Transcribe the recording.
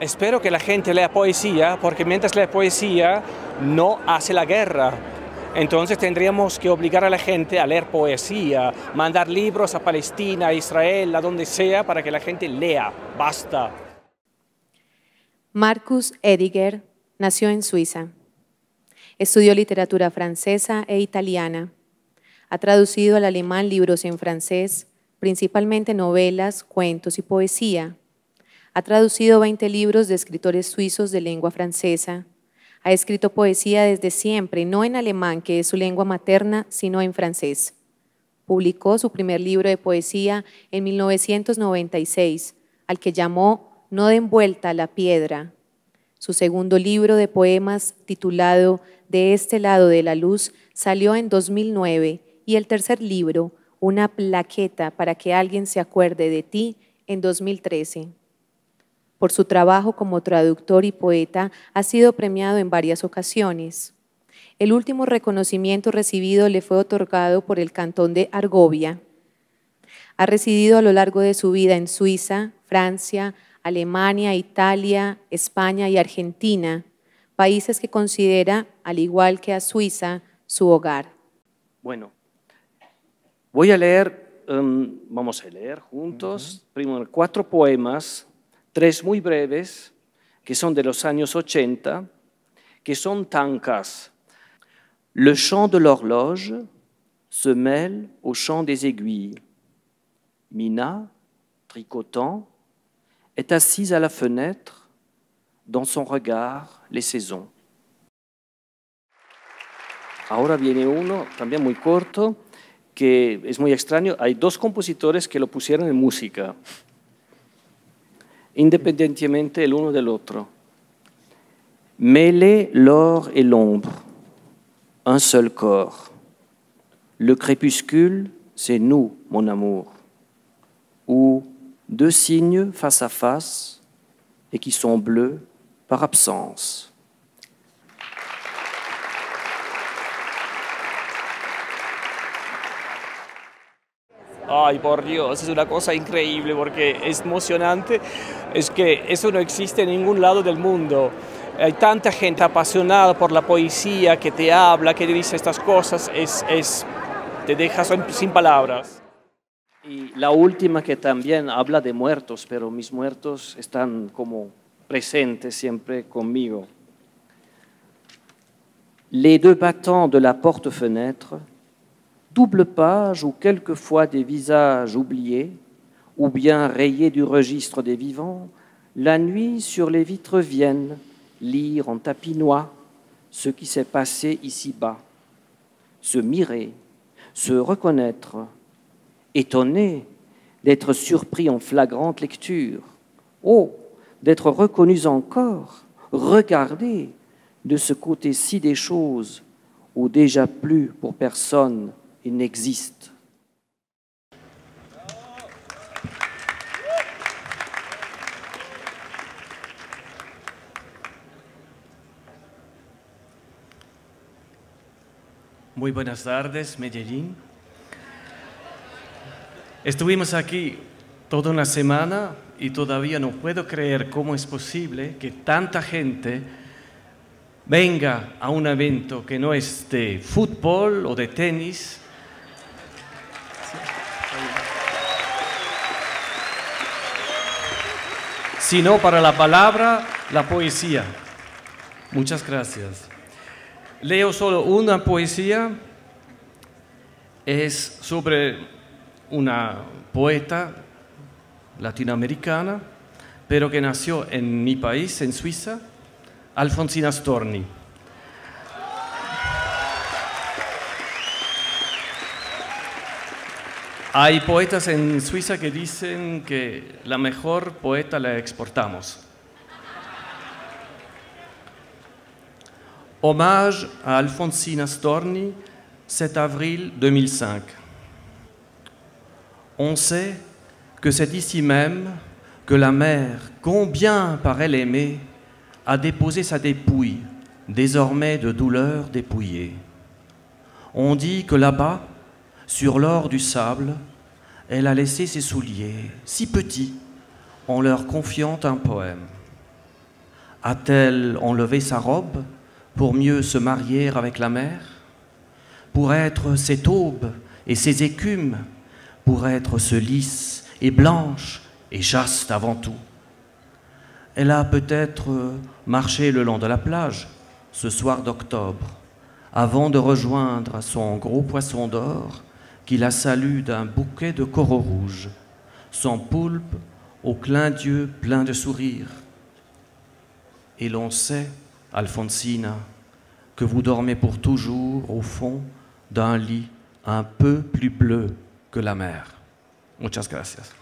Espero que la gente lea poesía, porque mientras lee poesía no hace la guerra. Entonces tendríamos que obligar a la gente a leer poesía, mandar libros a Palestina, a Israel, a donde sea, para que la gente lea. Basta. Marcus Ediger nació en Suiza. Estudió literatura francesa e italiana. Ha traducido al alemán libros en francés, principalmente novelas, cuentos y poesía. Ha traducido 20 libros de escritores suizos de lengua francesa. Ha escrito poesía desde siempre, no en alemán, que es su lengua materna, sino en francés. Publicó su primer libro de poesía en 1996, al que llamó No den vuelta la piedra. Su segundo libro de poemas, titulado De este lado de la luz, salió en 2009 y el tercer libro, Una plaqueta para que alguien se acuerde de ti, en 2013. Por su trabajo como traductor y poeta ha sido premiado en varias ocasiones. El último reconocimiento recibido le fue otorgado por el cantón de Argovia. Ha residido a lo largo de su vida en Suiza, Francia, Alemania, Italia, España y Argentina, países que considera, al igual que a Suiza, su hogar. Bueno, voy a leer, um, vamos a leer juntos, primero cuatro poemas tres muy breves, que son de los años 80, que son tancas. Le chant de l'horloge se mêle au chant des aiguilles. Mina, tricotant, est assise à la fenêtre, dans son regard les saisons. Ahora viene uno, también muy corto, que es muy extraño. Hay dos compositores que lo pusieron en música. Indépendamment l'un de l'autre. Mêlez l'or et l'ombre, un seul corps. Le crépuscule, c'est nous, mon amour. Ou deux signes face à face et qui sont bleus par absence. Ay, por Dios, es una cosa increíble porque es emocionante. Es que eso no existe en ningún lado del mundo. Hay tanta gente apasionada por la poesía que te habla, que te dice estas cosas, es, es, te deja sin palabras. Y la última que también habla de muertos, pero mis muertos están como presentes siempre conmigo. Les deux battants de la porte-fenêtre double page ou quelquefois des visages oubliés, ou bien rayés du registre des vivants, la nuit sur les vitres viennent lire en tapinois ce qui s'est passé ici-bas, se mirer, se reconnaître, étonné d'être surpris en flagrante lecture, oh, d'être reconnus encore, regardés de ce côté-ci des choses où déjà plus pour personne Muy buenas tardes, Medellín. Estuvimos aquí toda una semana y todavía no puedo creer cómo es posible que tanta gente venga a un evento que no es de fútbol o de tenis, sino para la palabra, la poesía. Muchas gracias. Leo solo una poesía, es sobre una poeta latinoamericana, pero que nació en mi país, en Suiza, Alfonsina Storni. Hay poetas en Suiza que dicen que la mejor poeta la exportamos. Hommage à Alfonsina Storni, 7 avril 2005. On sait que c'est ici même que la mère, combien par elle aimée, a déposé sa dépouille, désormais de douleur dépouillée. On dit que là-bas, sur l'or du sable, elle a laissé ses souliers, si petits, en leur confiant un poème. A-t-elle enlevé sa robe pour mieux se marier avec la mer Pour être cette aube et ces écumes Pour être ce lys et blanche et chaste avant tout? Elle a peut-être marché le long de la plage ce soir d'octobre, avant de rejoindre son gros poisson d'or qui la salue d'un bouquet de coraux rouges, son poulpe au clin d'yeux plein de sourires. Et l'on sait, Alfonsina, que vous dormez pour toujours au fond d'un lit un peu plus bleu que la mer. Muchas gracias.